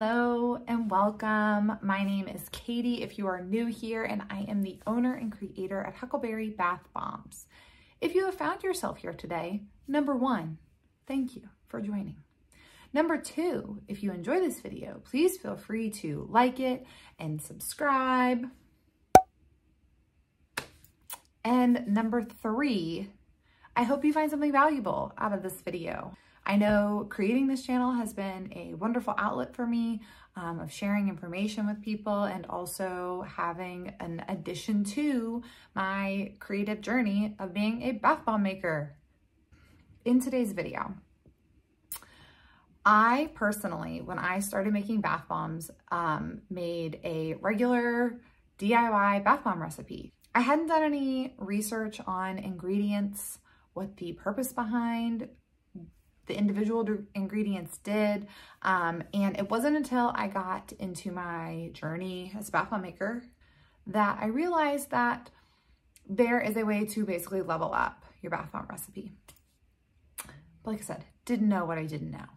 Hello and welcome. My name is Katie if you are new here and I am the owner and creator at Huckleberry Bath Bombs. If you have found yourself here today, number one, thank you for joining. Number two, if you enjoy this video, please feel free to like it and subscribe. And number three, I hope you find something valuable out of this video. I know creating this channel has been a wonderful outlet for me um, of sharing information with people and also having an addition to my creative journey of being a bath bomb maker. In today's video, I personally, when I started making bath bombs, um, made a regular DIY bath bomb recipe. I hadn't done any research on ingredients, what the purpose behind the individual ingredients did. Um, and it wasn't until I got into my journey as a bath bomb maker that I realized that there is a way to basically level up your bath bomb recipe. But like I said, didn't know what I didn't know.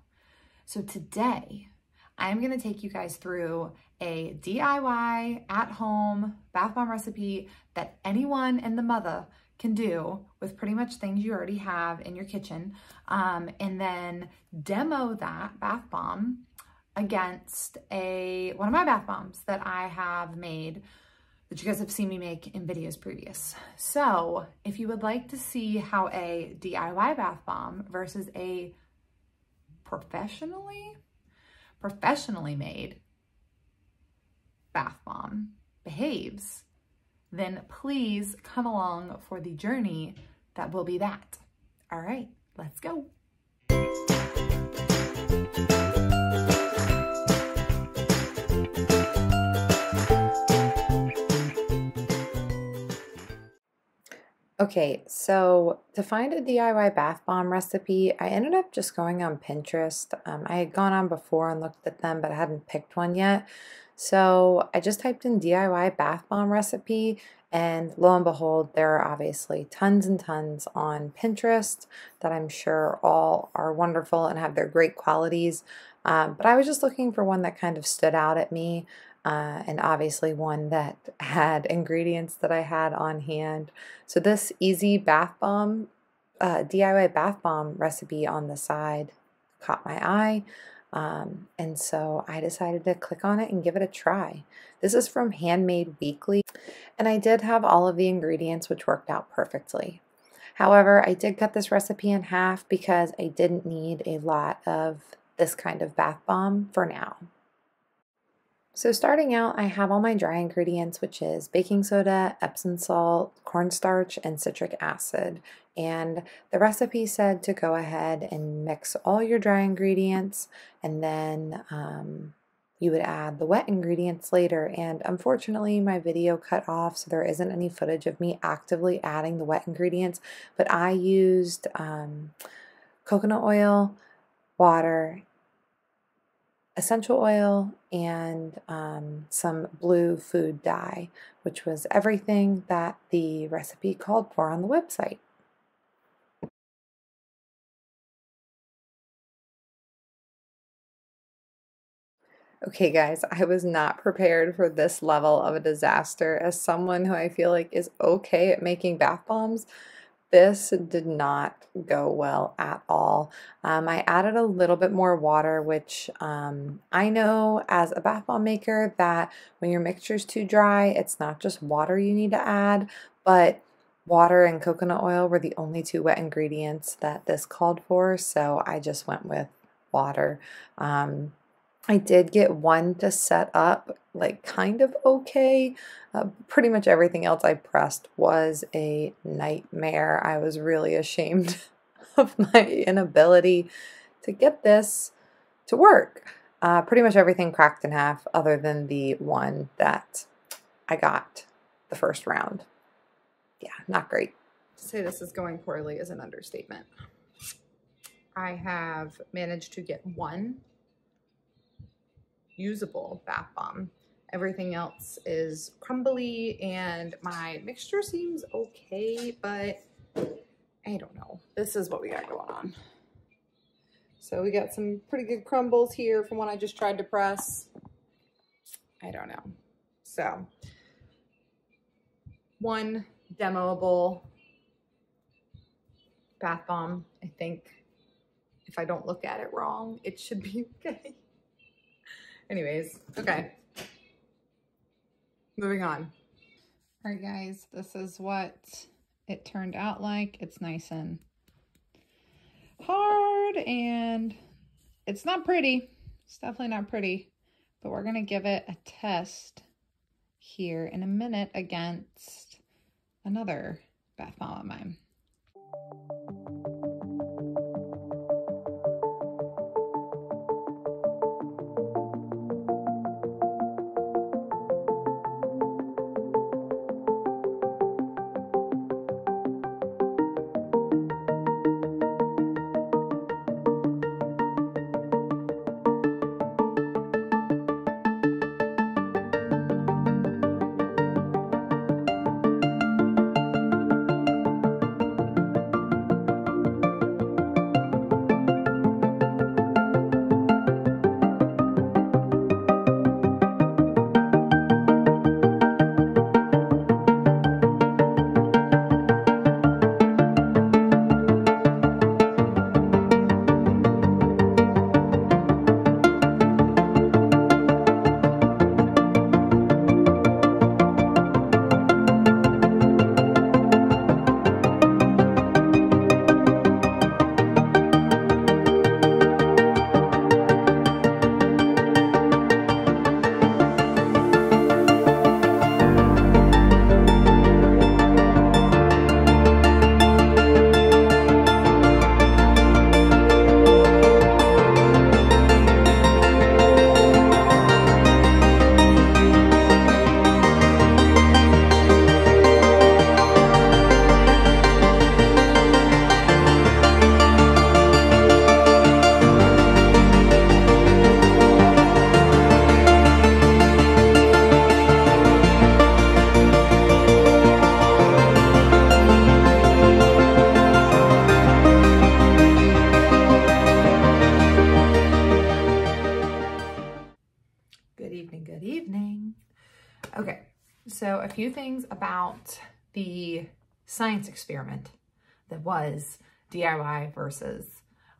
So today, I'm gonna take you guys through a DIY at-home bath bomb recipe that anyone and the mother can do with pretty much things you already have in your kitchen um, and then demo that bath bomb against a one of my bath bombs that I have made that you guys have seen me make in videos previous. So if you would like to see how a DIY bath bomb versus a professionally, professionally made bath bomb behaves, then please come along for the journey that will be that. All right, let's go. Okay, so to find a DIY bath bomb recipe, I ended up just going on Pinterest. Um, I had gone on before and looked at them, but I hadn't picked one yet. So I just typed in DIY bath bomb recipe and lo and behold, there are obviously tons and tons on Pinterest that I'm sure all are wonderful and have their great qualities. Um, but I was just looking for one that kind of stood out at me. Uh, and obviously one that had ingredients that I had on hand. So this easy bath bomb, uh, DIY bath bomb recipe on the side caught my eye. Um, and so I decided to click on it and give it a try. This is from Handmade Weekly, and I did have all of the ingredients, which worked out perfectly. However, I did cut this recipe in half because I didn't need a lot of this kind of bath bomb for now. So starting out, I have all my dry ingredients, which is baking soda, Epsom salt, cornstarch, and citric acid. And the recipe said to go ahead and mix all your dry ingredients and then um, you would add the wet ingredients later. And unfortunately, my video cut off, so there isn't any footage of me actively adding the wet ingredients. But I used um, coconut oil, water, essential oil and um, some blue food dye, which was everything that the recipe called for on the website. Okay, guys, I was not prepared for this level of a disaster. As someone who I feel like is okay at making bath bombs, this did not go well at all. Um, I added a little bit more water, which um, I know as a bath bomb maker that when your mixture is too dry, it's not just water you need to add, but water and coconut oil were the only two wet ingredients that this called for, so I just went with water. Um, I did get one to set up like kind of okay. Uh, pretty much everything else I pressed was a nightmare. I was really ashamed of my inability to get this to work. Uh, pretty much everything cracked in half other than the one that I got the first round. Yeah, not great. To say this is going poorly is an understatement. I have managed to get one usable bath bomb. Everything else is crumbly and my mixture seems okay, but I don't know. This is what we got going on. So we got some pretty good crumbles here from when I just tried to press. I don't know. So one demoable bath bomb. I think if I don't look at it wrong, it should be okay. Anyways, okay. Moving on. All right, guys, this is what it turned out like. It's nice and hard and it's not pretty. It's definitely not pretty, but we're going to give it a test here in a minute against another bath bomb of mine. Few things about the science experiment that was DIY versus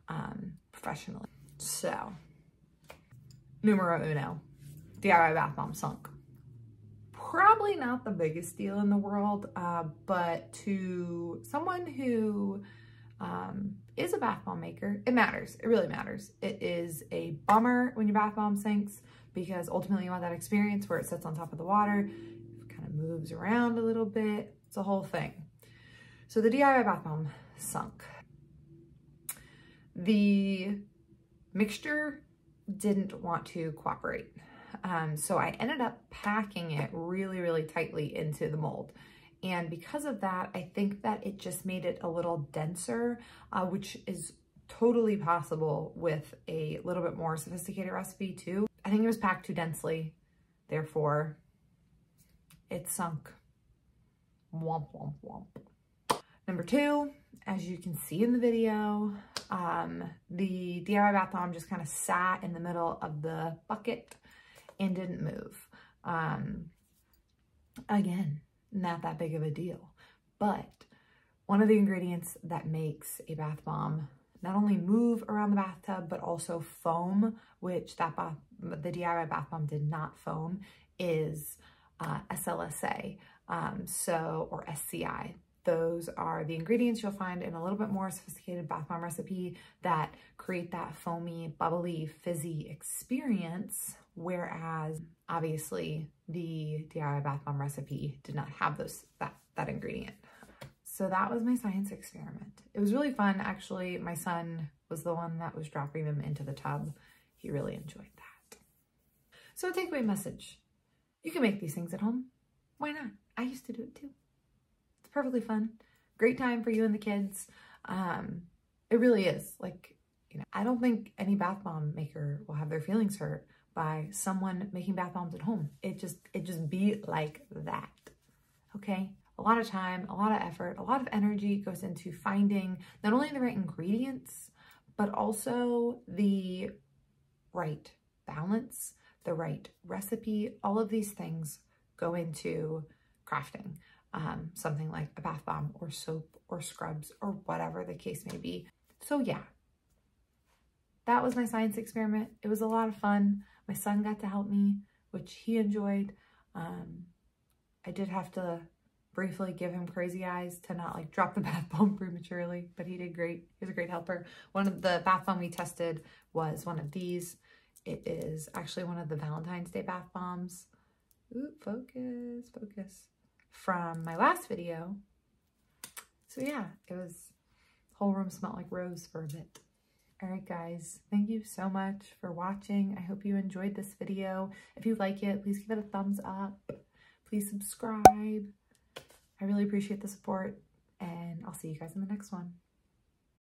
um, professionally. So, numero uno, DIY bath bomb sunk. Probably not the biggest deal in the world, uh, but to someone who um, is a bath bomb maker, it matters. It really matters. It is a bummer when your bath bomb sinks because ultimately you want that experience where it sits on top of the water kind of moves around a little bit. It's a whole thing. So the DIY bath bomb sunk. The mixture didn't want to cooperate. Um, so I ended up packing it really, really tightly into the mold. And because of that, I think that it just made it a little denser, uh, which is totally possible with a little bit more sophisticated recipe too. I think it was packed too densely. Therefore, it sunk. Womp, womp, womp. Number two, as you can see in the video, um, the DIY bath bomb just kind of sat in the middle of the bucket and didn't move. Um, again, not that big of a deal. But one of the ingredients that makes a bath bomb not only move around the bathtub, but also foam, which that bath, the DIY bath bomb did not foam, is uh, SLSA, um, so, or SCI. Those are the ingredients you'll find in a little bit more sophisticated bath bomb recipe that create that foamy, bubbly, fizzy experience. Whereas obviously the DIY bath bomb recipe did not have those that, that ingredient. So that was my science experiment. It was really fun. Actually, my son was the one that was dropping them into the tub. He really enjoyed that. So takeaway message. You can make these things at home. Why not? I used to do it too. It's perfectly fun. Great time for you and the kids. Um, it really is. Like, you know, I don't think any bath bomb maker will have their feelings hurt by someone making bath bombs at home. It just, it just be like that. Okay? A lot of time, a lot of effort, a lot of energy goes into finding not only the right ingredients, but also the right balance, the right recipe, all of these things go into crafting um, something like a bath bomb or soap or scrubs or whatever the case may be. So yeah, that was my science experiment. It was a lot of fun. My son got to help me, which he enjoyed. Um, I did have to briefly give him crazy eyes to not like drop the bath bomb prematurely, but he did great. He was a great helper. One of the bath bomb we tested was one of these. It is actually one of the Valentine's Day bath bombs. Ooh, focus, focus. From my last video. So yeah, it was, whole room smelled like rose for a bit. All right, guys, thank you so much for watching. I hope you enjoyed this video. If you like it, please give it a thumbs up. Please subscribe. I really appreciate the support, and I'll see you guys in the next one.